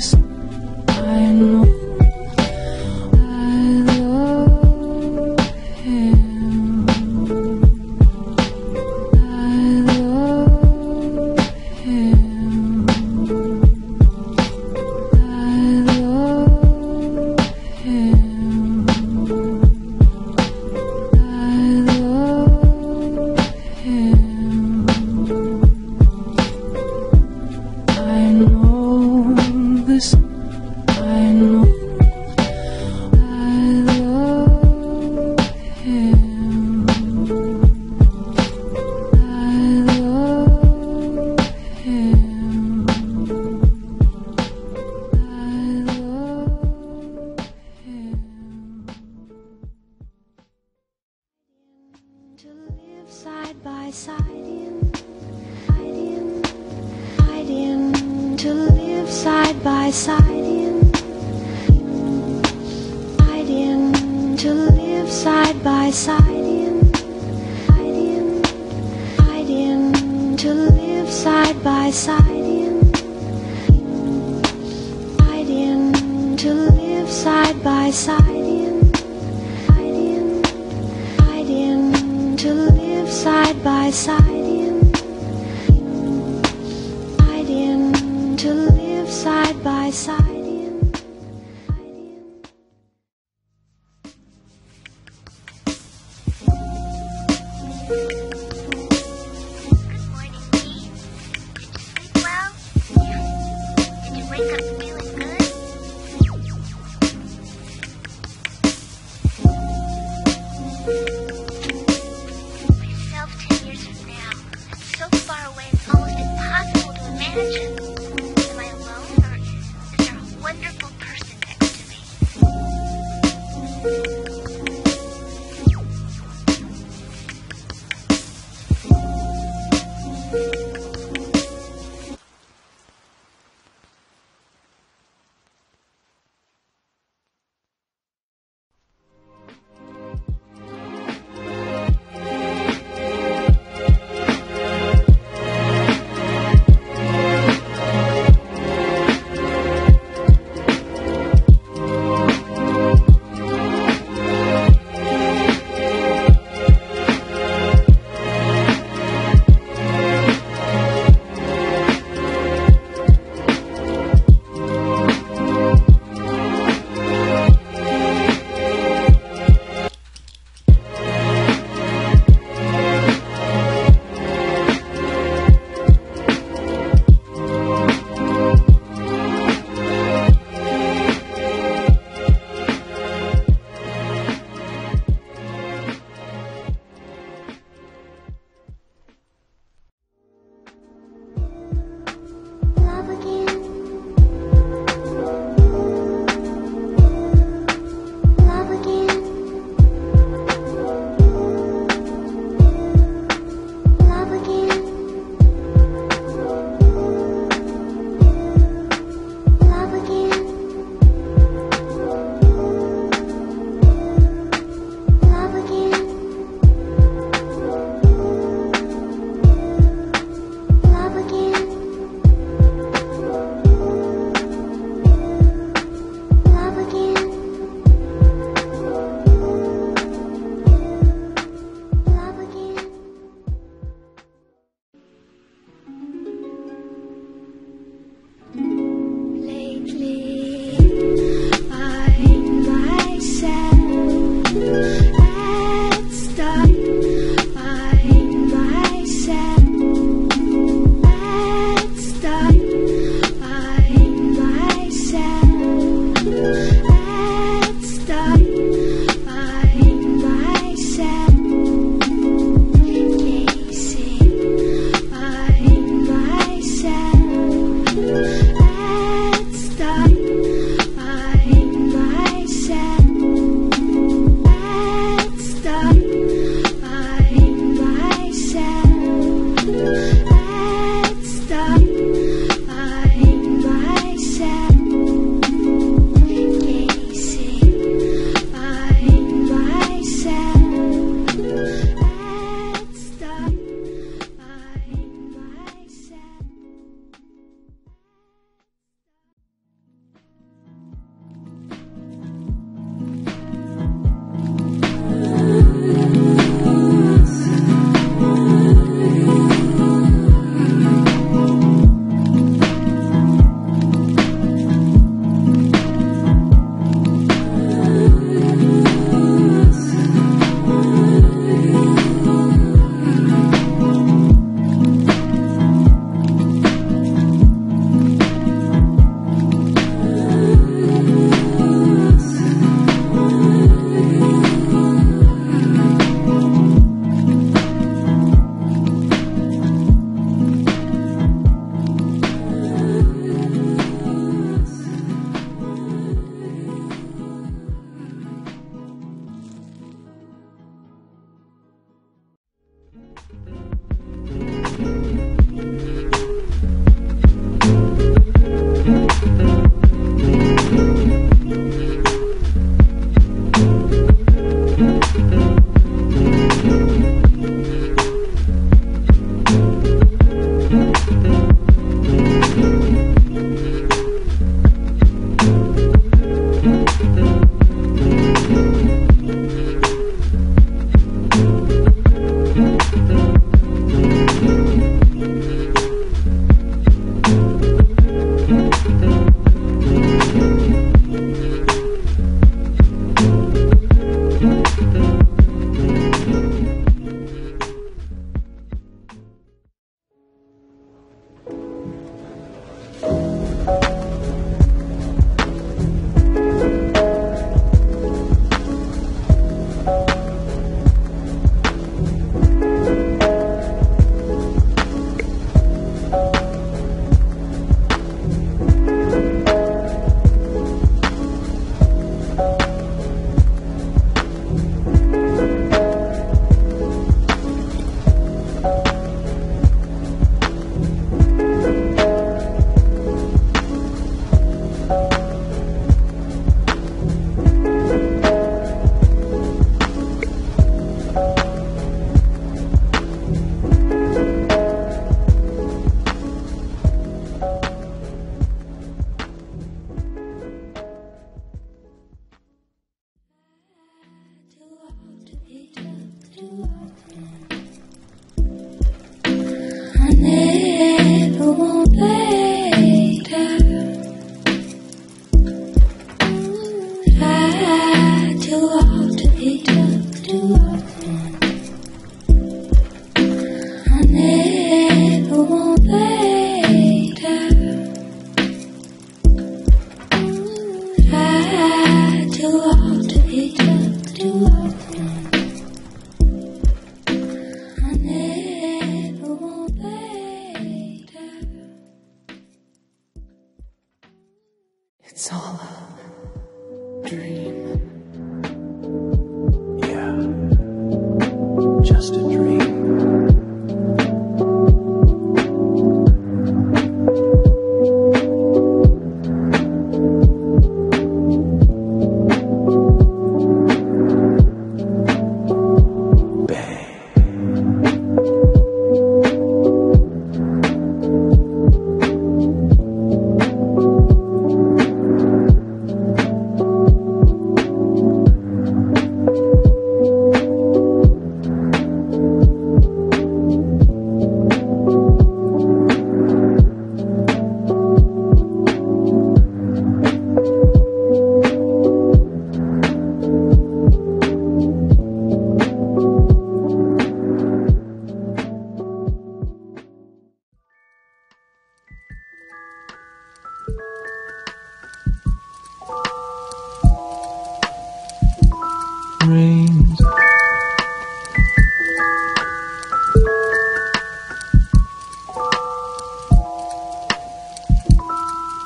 close. my side in, side in, side in, to live side by side in, side in, to live side by side in, side in, side in, to live side by side in, side in, to live side by side. You. Rains.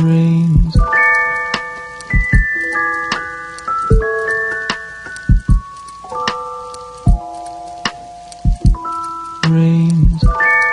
Rains. Rains.